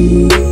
you.